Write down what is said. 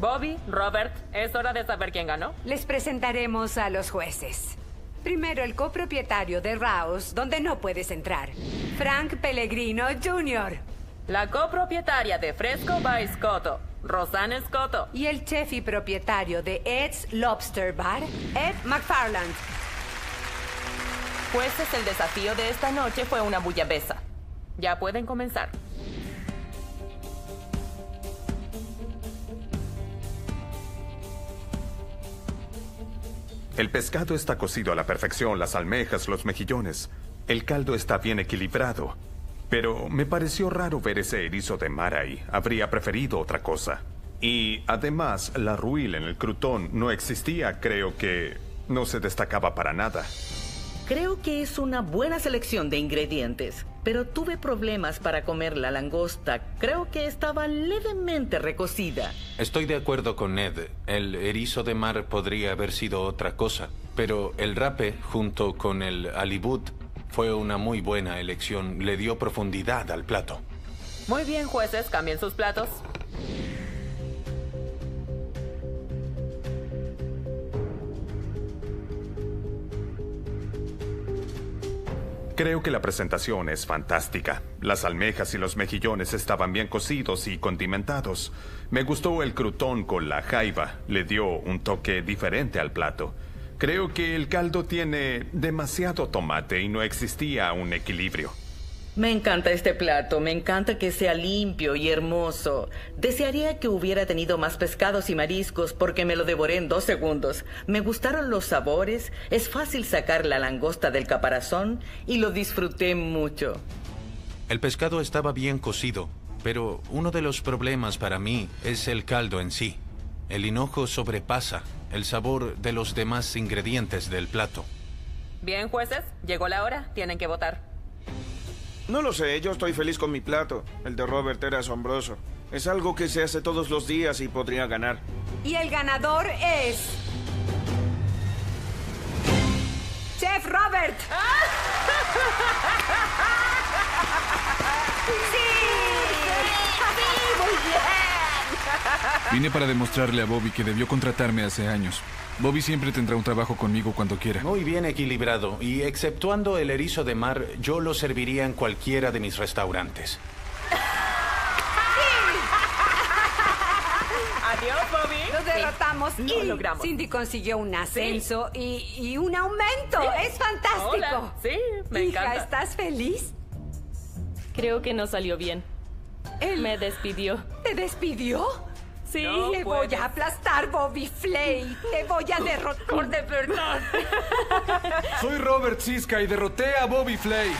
Bobby, Robert, es hora de saber quién ganó. Les presentaremos a los jueces. Primero el copropietario de Rouse, donde no puedes entrar. Frank Pellegrino Jr. La copropietaria de Fresco by Scotto, Rosanne Scotto. Y el chef y propietario de Ed's Lobster Bar, Ed McFarland. Jueces, el desafío de esta noche fue una bullabesa. Ya pueden comenzar. El pescado está cocido a la perfección, las almejas, los mejillones. El caldo está bien equilibrado. Pero me pareció raro ver ese erizo de mar ahí. Habría preferido otra cosa. Y además, la ruil en el crutón no existía. Creo que no se destacaba para nada. Creo que es una buena selección de ingredientes, pero tuve problemas para comer la langosta. Creo que estaba levemente recocida. Estoy de acuerdo con Ned. El erizo de mar podría haber sido otra cosa, pero el rape junto con el alibut fue una muy buena elección. Le dio profundidad al plato. Muy bien, jueces, cambien sus platos. Creo que la presentación es fantástica. Las almejas y los mejillones estaban bien cocidos y condimentados. Me gustó el crutón con la jaiba. Le dio un toque diferente al plato. Creo que el caldo tiene demasiado tomate y no existía un equilibrio. Me encanta este plato, me encanta que sea limpio y hermoso. Desearía que hubiera tenido más pescados y mariscos porque me lo devoré en dos segundos. Me gustaron los sabores, es fácil sacar la langosta del caparazón y lo disfruté mucho. El pescado estaba bien cocido, pero uno de los problemas para mí es el caldo en sí. El hinojo sobrepasa el sabor de los demás ingredientes del plato. Bien, jueces, llegó la hora, tienen que votar. No lo sé, yo estoy feliz con mi plato. El de Robert era asombroso. Es algo que se hace todos los días y podría ganar. Y el ganador es... Chef Robert. Vine para demostrarle a Bobby que debió contratarme hace años. Bobby siempre tendrá un trabajo conmigo cuando quiera. Muy bien equilibrado. Y exceptuando el erizo de mar, yo lo serviría en cualquiera de mis restaurantes. Adiós, Bobby. Lo derrotamos y logramos. Cindy consiguió un ascenso y, y un aumento. Es fantástico. Hola. Sí, me Hija, encanta. ¿estás feliz? Creo que no salió bien. Él Me despidió. te despidió. Sí. No Te voy a aplastar, Bobby Flay. Te voy a derrotar de verdad. Soy Robert Siska y derroté a Bobby Flay.